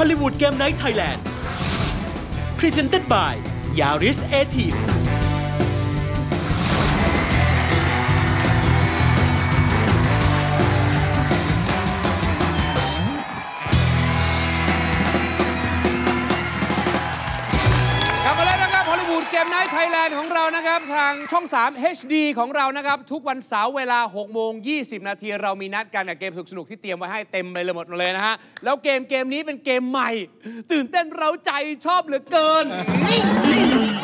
Hollywood Game Night Thailand Presented by Yaris a t i v ก ไนท์ไทยแลนด์ของเรานะครับ ทางช่อง 3 HD ของเรานะครับ ทุกวันเสาร์เวลา6โมง20 นาที เรามีนัดกันกับเกมสนุกๆที่เตรียมไว้ให้เต็มไปเลยหมดเลยนะฮะ แล้วเกมเกมนี้เป็นเกมใหม่ ตื่นเต้นเร้าใจชอบเหลือเกิน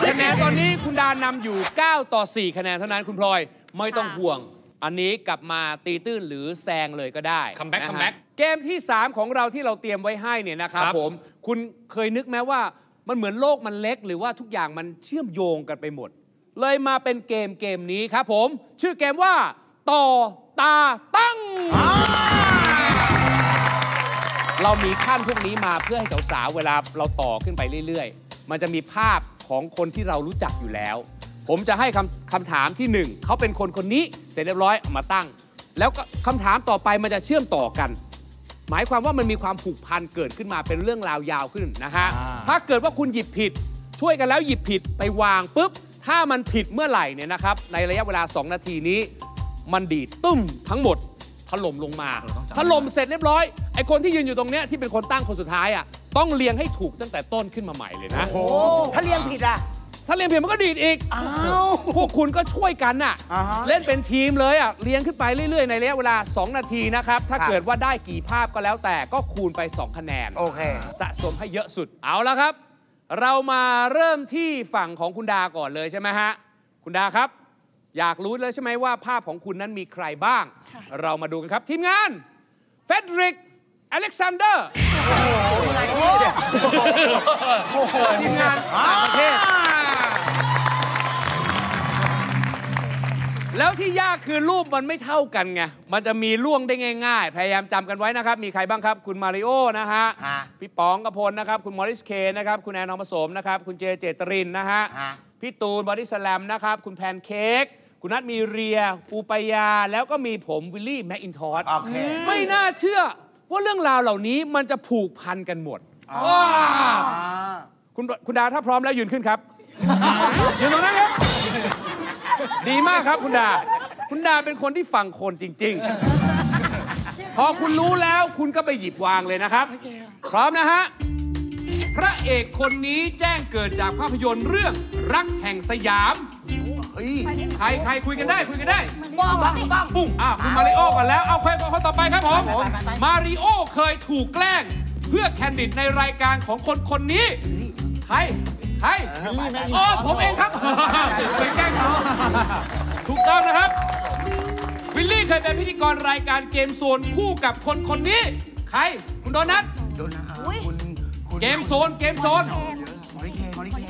คะแนนตอนนี้คุณดานำอยู่ 9 ต่อ 4 คะแนนเท่านั้นคุณพลอยไม่ต้องห่วง อันนี้กลับมาตีตื้นหรือแซงเลยก็ได้ Comeback นะฮะ comeback เกมที่ 3 ของเราที่เราเตรียมไว้ให้เนี่ยนะครับครับ ผม คุณเคยนึกไหมว่า มันเหมือนโลกมันเล็ก หรือว่าทุกอย่างมันเชื่อมโยงกันไปหมด เลยมาเป็นเกมเกมนี้ครับผม ชื่อเกมว่า ต่อตาตั้ง เรามีขั้นพวกนี้มาเพื่อให้สาวๆเวลาเราต่อขึ้นไปเรื่อยๆ มันจะมีภาพของคนที่เรารู้จักอยู่แล้ว ผมจะให้คำคำถามที่หนึ่งเขาเป็นคนคนนี้เสร็จเรียบร้อยเอามาตั้ง แล้วก็คำถามต่อไปมันจะเชื่อมต่อกัน หมายความว่ามันมีความผูกพันเกิดขึ้นมาเป็นเรื่องราวยาวขึ้นนะฮะอ่าถ้าเกิดว่าคุณหยิบผิด ช่วยกันแล้วหยิบผิดไปวางปุ๊บ ถ้ามันผิดเมื่อไหร่เนี่ยนะครับ ในระยะเวลา 2 นาทีนี้ มันดีดตุ้มทั้งหมดถล่มลงมา ถล่มเสร็จเรียบร้อย ไอ้คนที่ยืนอยู่ตรงเนี้ยที่เป็นคนตั้งคนสุดท้ายอะต้องเรียงให้ถูกตั้งแต่ต้นขึ้นมาใหม่เลยนะ ถ้าเรียงผิดอะ ถ้าเรียงผิดมันก็ดีดอีกพวกคุณก็ช่วยกันน่ะ อ่าฮะเล่นเป็นทีมเลยอะเรียงขึ้นไปเรื่อย ๆ ในระยะเวลา 2 นาทีนะครับ ถ้าครับ เกิดว่าได้กี่ภาพก็แล้วแต่ก็คูณไป 2 คะแนน โอเค สะสมให้เยอะสุดเอาละครับ เรามาเริ่มที่ฝั่งของคุณดาก่อนเลยใช่ไหมฮะ คุณดาครับ อยากรู้แล้วใช่ไหมว่าภาพของคุณนั้นมีใครบ้าง เรามาดูกันครับ ทีมงานเฟดริกอเล็กซานเดอร์ทีมงานต่างประเทศ แล้วที่ยากคือรูปมันไม่เท่ากันไง มันจะมีล่วงได้ง่าย ๆ พยายามจำกันไว้นะครับ มีใครบ้างครับ คุณมาริโอนะฮะ ฮะพี่ป๋องกระพลนะครับ คุณมอริสเคนะครับ คุณแอนทองประสมนะครับ คุณเจเจตรินนะฮะ ฮะ พี่ตูนบอดี้สแลมนะครับ คุณแพนเค้ก คุณนัทมีเรีย ปูไปรยา แล้วก็มีผมวิลลี่แมคอินทอส โอเค ไม่น่าเชื่อว่าเรื่องราวเหล่านี้มันจะผูกพันกันหมดว้าอ่าคุณคุณดาถ้าพร้อมแล้วยืนขึ้นครับ ยืนตรงนั้นครับ ดีมากครับคุณดา คุณดาเป็นคนที่ฟังคนจริง ๆ พอคุณรู้แล้วคุณก็ไปหยิบวางเลยนะครับ พร้อมนะฮะ พระเอกคนนี้แจ้งเกิดจากภาพยนตร์เรื่องรักแห่งสยามเฮ้ยใครใครคุยกันได้คุยกันได้ต้องต้องต้องปุ้งอะคุณมาริโอก่อนแล้ว เอาใครคนต่อไปครับผมไปไปไปไปมาริโอเคยถูกแกล้ง เพื่อแคนดิดในรายการของคนคนนี้ ใคร ใครอ๋อผมเองครับไปแกล้งเขาถูกต้องนะครับ วิลลี่เคยเป็นพิธีกรรายการเกมโซนคู่กับคนคนนี้ ใคร คุณโดนัทโดนนะคุณคุณเกมโซนเกมโซนมอริเคมอริเค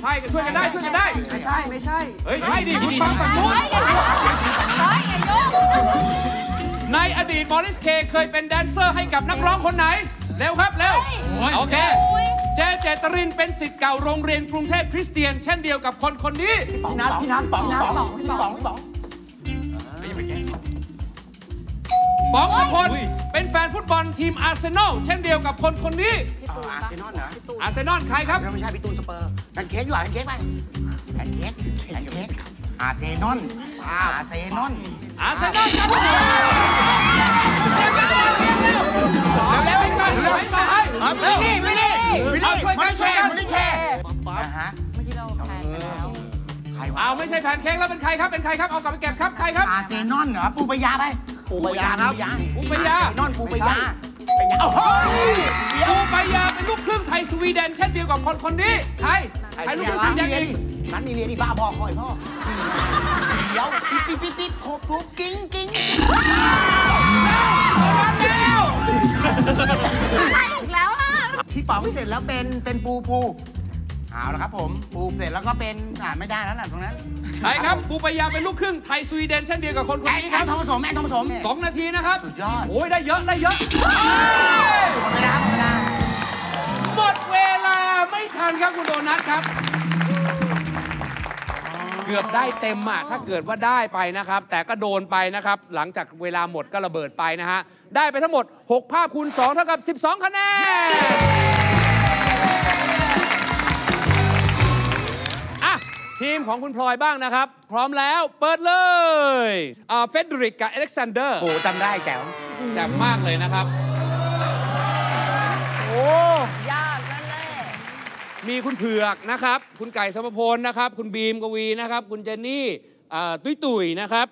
ใช่ช่วยกันได้ช่วยกันได้ ไม่ใช่ไม่ใช่ เฮ้ยใช่ดิคุณฟังฝั่งนู้น ในอดีตมอริสเคเคยเป็นแดนเซอร์ให้กับนักร้องคนไหน เร็วครับเร็ว โอเค เจเจตรินเป็นศิษย์เก่าโรงเรียนกรุงเทพคริสเตียน เช่นเดียวกับคนคนนี้ พี่นัทพี่นัทป๋องป๋องพี่ป๋องพี่ป๋องป๋องกพลเป็นแฟนฟุตบอลทีมอาร์เซนอลเช่นเดียวกับคนคนนี้ อาร์เซนอลนะอาร์เซนอลใครครับ ไม่ใช่พี่ตูนสเปอร์แพนเค้กอยู่อะแพนเค้กไปแพนเค้กแพนเค้ก อาร์เซนอลอาร์เซนอลอาร์เซนอลครับเร็วๆเร็วๆเร็วๆไปก่อนเร็วๆไปก่อนให้เร็ววิลลี่วิลลี่เอาช่วยมอกันริเคช่วยกันมอริเคนะฮะเมื่อกี้เราแพ้ไปแล้วใครวะเอาไม่ใช่แพนเค้กแล้วเป็นใครครับเป็นใครครับเอากลับไปเก็บครับใครครับอาร์เซนอลเหรอปูไปรยาไปปูปายาครับปูปายาอาร์เซนอลปูปายาปายาโอ้โหปูปายาเป็นลูกครึ่งไทยสวีเดนเช่นเดียวกับคนคนนี้ใครใครลูกครึ่งสวีเดนเอง นัทมีเรียนดิบ้าพ่อคอยพ่อเดี๋ยวปิ๊บปิ๊บปิ๊บโคบปุ๊บกิ้งกิ้งแล้วอีกแล้วอะพี่ป๋องเสร็จแล้วเป็นเป็นปูปูเอาละครับผมปูเสร็จแล้วก็เป็นอ่าไม่ได้แล้วล่ะตรงนั้นใครครับปูปายาเป็นลูกครึ่งไทยสวีเดนเช่นเดียวกับคนคนแอนนี้แอครันบทองผสมแอนทองผสมสองนาทีนะครับสุดยอดโอ้ยได้เยอะได้เยอะหมดเวลาหมดเวลาหมดเวลาไม่ทันครับคุณโดนัทครับเเกือบได้เต็มอะถ้าเกิดว่าได้ไปนะครับ แต่ก็โดนไปนะครับ หลังจากเวลาหมดก็ระเบิดไปนะฮะ ได้ไปทั้งหมด 6 ภาพคูณ 2 เท่ากับ 12 คะแนนอะทีมของคุณพลอยบ้างนะครับ พร้อมแล้วเปิดเลยอ่าเฟเดริกกับอเล็กซานเดอร์โอ้จำได้แจ๋วแจ่มมากเลยนะครับ มีคุณเผือกนะครับ คุณไก่สมพลนะครับ คุณบีมกวีนะครับ คุณเจนนี่อ่าตุ้ยตุยนะครับ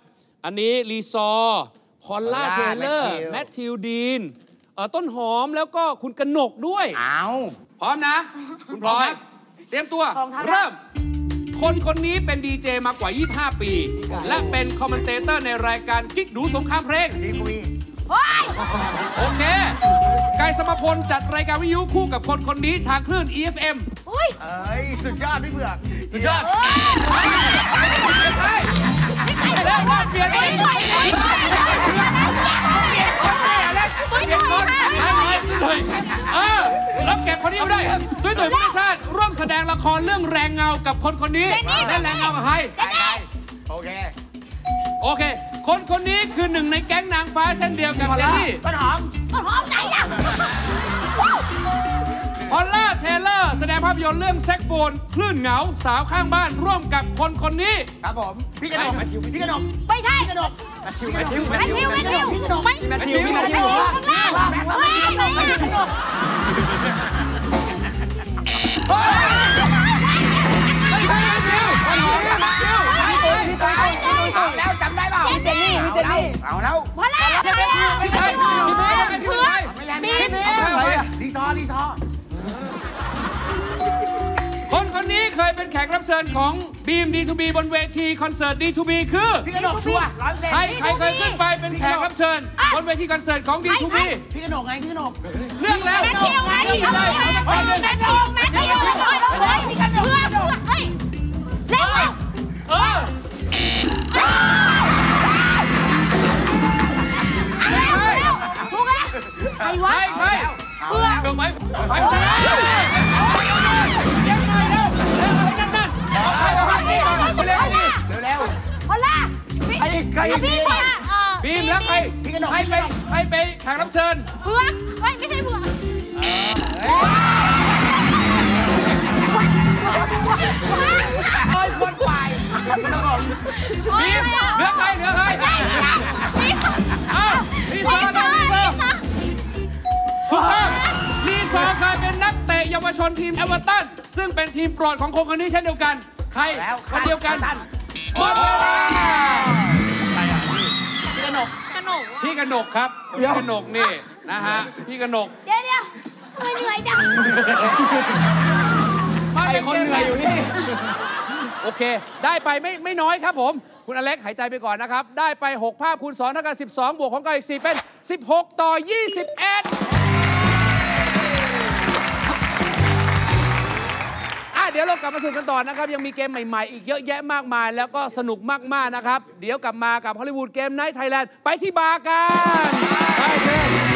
อันนี้ลีซอร์พอลล่าพเทอลล่าเลอร์ แมแมททธิธิววดีนเอ่อต้นหอมแล้วก็คุณกนกด้วย เอา พร้อมนะ คุณพลอย เตรียมตัวของทัพ เริ่ม คนคนนี้เป็นดีเจมากว่า 25 ปี และเป็น commentator ในรายการกิ๊กดู๋สงครามเพลง ดีกุยโอ้ยโอเคไก่สมพลจัดรายการวิทยุคู่กับคนคนนี้ทางคลื่น EFM อุ้ยเอ้ย สุดยอดพี่เผือกสุดยอดเอ้ยใช่แล้วว่าเปลี่ยนเองเปลี่ยนคน รับเก็บคนนี้ไว้ด้วยตุ้ยตุ้ยพิชาติร่วมแสดงละครเรื่องแรงเงากับคนคนนี้เล่นแรงเงากับใครใช่ได้โอเค โอเค คนคนนี้คือหนึ่งในแก๊งนางฟ้าเช่นเดียวกับเจนนี่ต้นหอมต้นหอมไหนอะพอลล่าเทเลอร์แสดงภาพยนตร์เรื่องแซกโฟน คลื่นเหงาสาวข้างบ้านร่วมกับคนคนนี้ ครับผม พี่กระหนกไม่ไม่พี่กระหนกไม่ใช่พี่กระหนกแมทธิวแมทธิวแมทแมทธิธิววแมทธิวไม่แมทธิวแมทธิวข้างล่างข้างล่างไม่ไม่ไม่เอา เคยเป็นแขกรับเชิญของบีม D2B บนเวทีคอนเสิร์ต D2B คือพี่กระหนกชัวร์ร้อยเปอร์เซ็นต์ใครใครเคยขึ้นไปเป็นแขกรับเชิญบนเวทีคอนเสิร์ตของ D2B พี่กระหนกไงพี่กระหนกเลือกแล้วแมทธิวแมทธิวแมทธิวแมทธิว ๆไอ้ใครพี่เนี่ยเออบีมแล้วใครพี่กระหนกใครไปใครไปแขกรับเชิญเพื่อเฮ้ยไม่ใช่เพื่อโอ้ยคนควายครับผมบีมเหลือใครเหลือใครใช่ค่ะพี่อ้าวลีซอร์นะลีซอร์ถูกต้องลีซอร์เคยเป็นนักเตะเยาวชนทีมเอเวอร์ตันซึ่งเป็นทีมโปรดของคนคนนี้เช่นเดียวกัน ใครแล้วคนเดียวกันท่านหมดเว พี่กนกครับพี่กนกนี่นะฮะพี่กนกเดี๋ยวเดี๋ยวทำไมเหนื่อยจังมาเป็นคนเหนื่อยอยู่นี่ โอเค ได้ไปไม่ไม่น้อยครับผม คุณอเล็กหายใจไปก่อนนะครับ ได้ไป 6 ภาพคูณ2เท่ากับ 12 บวกของเก้าอีก 4 เป็น 16 ต่อ 21 ดี๋ยวเรากลับมาสนุกกันต่อนะครับ ยังมีเกมใหม่ ๆ อีกเยอะแยะมากมาย แล้วก็สนุกมาก ๆ นะครับ เดี๋ยวกลับมากับฮอลลีวูดเกมไนท์ไทยแลนด์ไปที่บาร์กันไปเชิญ